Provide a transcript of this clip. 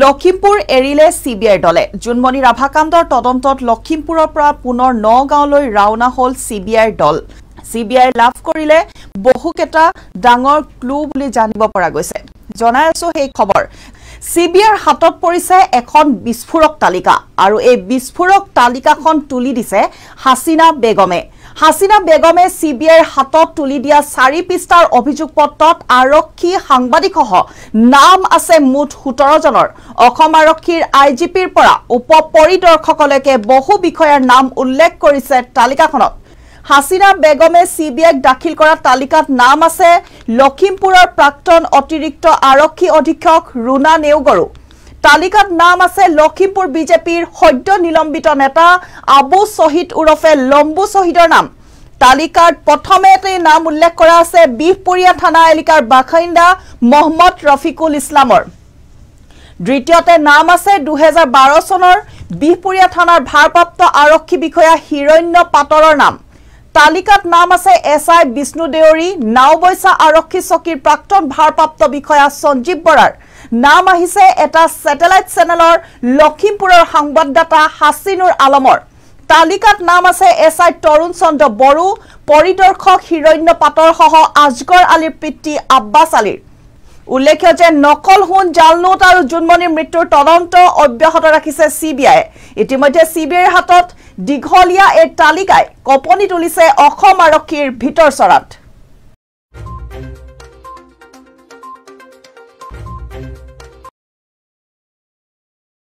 লখিমপুৰ এৰিলে C B আইৰ দলে। জোনমণি ৰাভাকাণ্ডৰ তদন্তত লখিমপুৰৰ পৰা পুনৰ নগাঁৱলৈ ৰাওনা হ'ল চি বি আইৰ দল। চি বি আই লাভ কৰিলে বহুকেইটা ডাঙৰ ক্লু বুলি জানিব পৰা গৈছে। জনাই আছো সেই খবৰ। চি বি আইৰ হাতত পৰিছে এখন বিস্ফোৰক তালিকা আৰু এই বিস্ফোৰক তালিকাখন তুলি দিছে হাছিনা বেগমে। হাছিনা বেগমে চি বি আইৰ হাতত তুলি দিয়া চাৰি পৃষ্ঠাৰ অভিযোগ পত্ৰত আৰক্ষী সাংবাদিকসহ নাম আছে মুঠ সোতৰজনৰ অসম আৰক্ষীৰ আই জি পিৰ পৰা উপ পৰিদৰ্শকলৈকে বহু বিষয়াৰ নাম উল্লেখ কৰিছে তালিকাখনত। হাছিনা বেগমে চি বি আইক দাখিল কৰা তালিকাত নাম আছে লখিমপুৰৰ প্ৰাক্তন অতিৰিক্ত আৰক্ষী অধীক্ষক ৰুণা নেওগৰু। তালিকাত নাম আছে লখিমপুৰ বিজেপিৰ সদ্য নিলম্বিত নেতা আবু শ্বহীদ ওৰফে লম্বু শ্বহীদৰ নাম। তালিকাত প্ৰথমতে নাম উল্লেখ কৰা আছে বিহপুৰীয়া থানা এলেকাৰ বাসিন্দা মহম্মদ ৰফিকুল ইছলামৰ। দ্বিতীয়তে নাম আছে দুহেজাৰ বাৰ চনৰ বিহপুৰীয়া থানাৰ ভাৰপ্ৰাপ্ত আৰক্ষী বিষয়া হিৰণ্য পাটৰৰ নাম। তালিকাত নাম আছে এছ আই বিষ্ণু দেউৰী নাওবৈচা আৰক্ষী চকীৰ প্ৰাক্তন ভাৰপ্ৰাপ্ত বিষয়া সঞ্জীৱ বৰাৰ। নাম আহিছে এটা ছেটেলাইট চেনেলৰ লখিমপুৰৰ সংবাদদাতা হাছিনুৰ আলমৰ। তালিকাত নাম আছে এছ আই তৰুণ চন্দ্ৰ বড়ো পৰিদৰ্শক হিৰণ্য পাটৰসহ আজগৰ আলীৰ পিতৃ আব্বাছ আলীৰ। উল্লেখ্য যে নকল সোণ জাল নোট আৰু জোনমণিৰ মৃত্যুৰ তদন্ত অব্যাহত ৰাখিছে চি বি আইয়ে ইতিমধ্যে চি বি আইৰ হাতত দীঘলীয়া এই তালিকাই কঁপনি তুলিছে অসম আৰক্ষীৰ ভিতৰ চৰাত